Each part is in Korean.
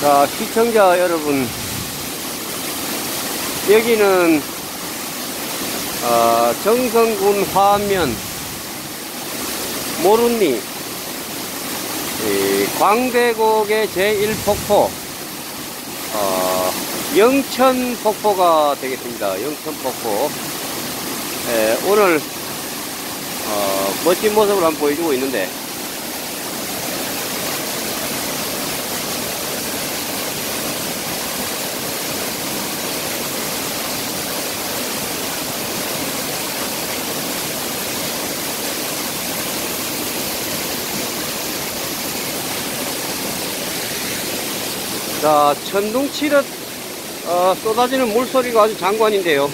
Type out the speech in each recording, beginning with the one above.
자, 시청자 여러분. 여기는, 어, 정성군 화면, 이 광대곡의 제1폭포, 어, 영천폭포가 되겠습니다. 영천폭포. 에, 오늘, 어, 멋진 모습을 한번 보여주고 있는데, 자, 천둥 치듯 어, 쏟아지는 물소리가 아주 장관인데요.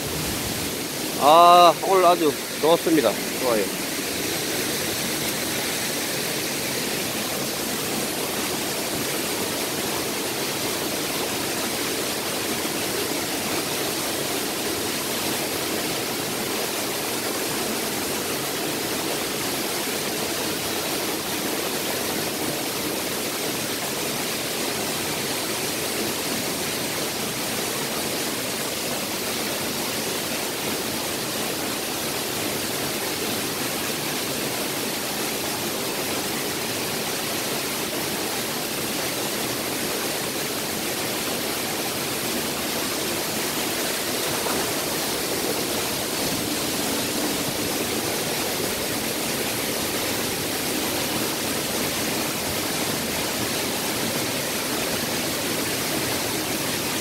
아, 오늘 아주 좋습니다. 좋아요.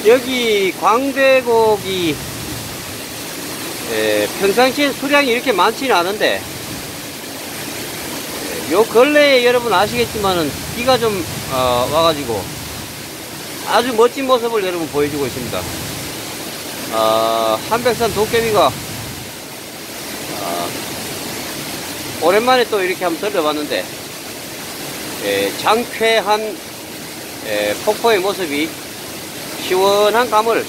여기 광대곡이 에, 평상시에 수량이 이렇게 많지는 않은데 에, 요 근래에 여러분 아시겠지만은 비가 좀 어, 와가지고 아주 멋진 모습을 여러분 보여주고 있습니다. 아, 한백산 도깨비가 아, 오랜만에 또 이렇게 한번 들려봤는데 에, 장쾌한 에, 폭포의 모습이 시원한 감을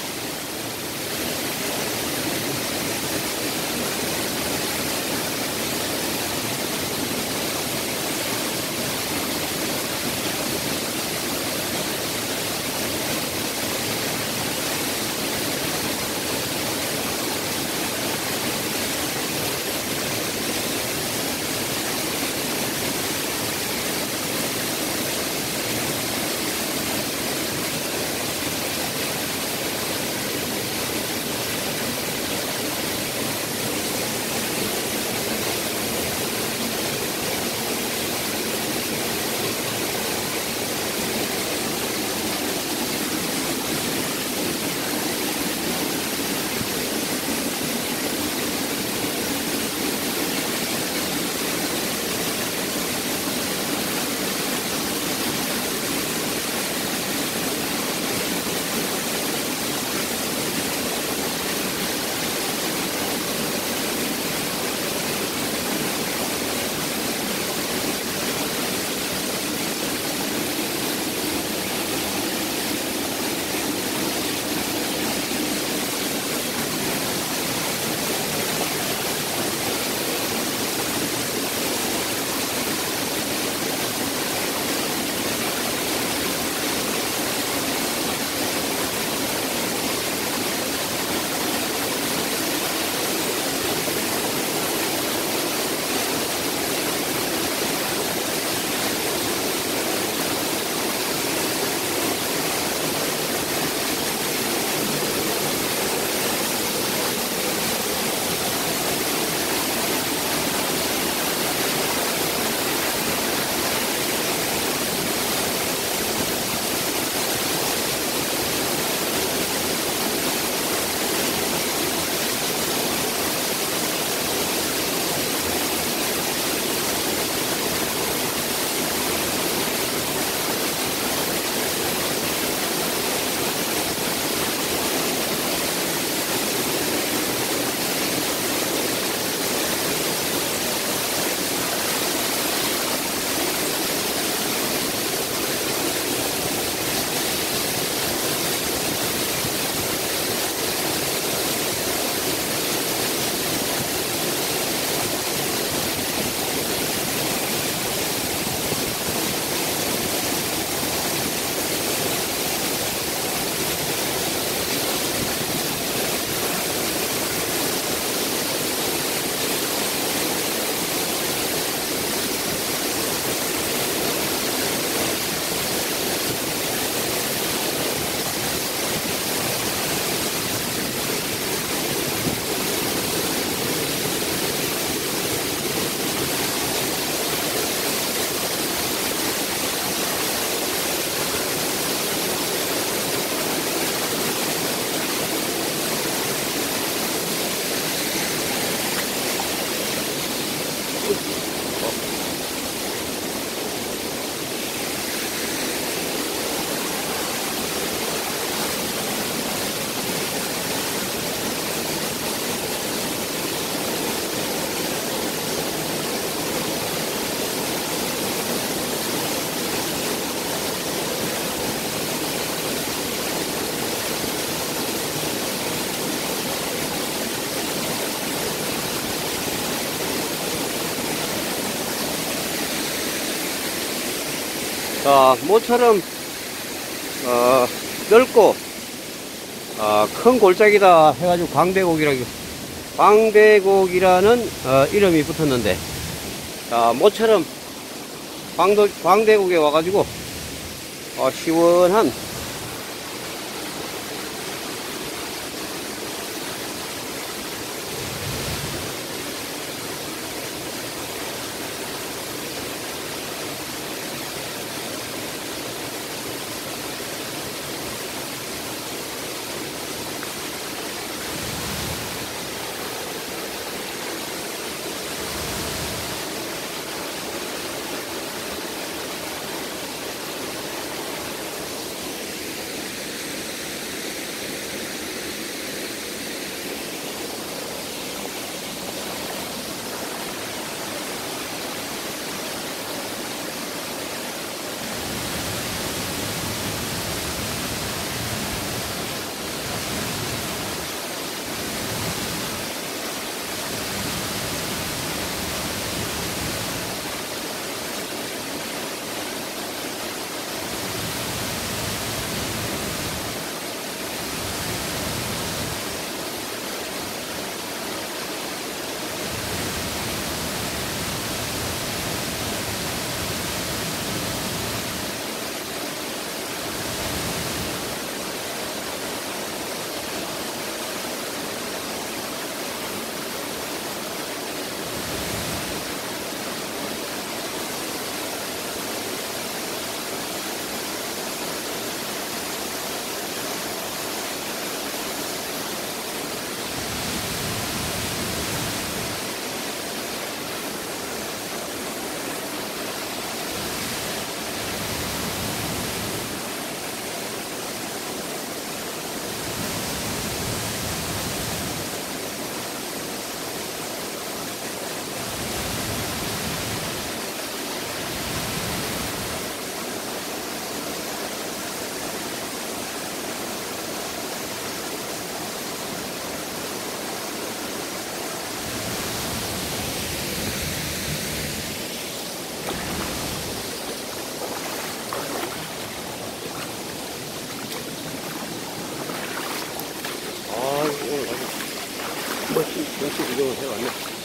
자, 모처럼, 어, 넓고, 아, 큰 골짜기다 해가지고 광대곡이라고, 광대곡이라는, 어, 이름이 붙었는데, 자, 모처럼 광도, 광대곡에 와가지고, 어, 시원한, 멋진, 멋진 구경을 해왔네.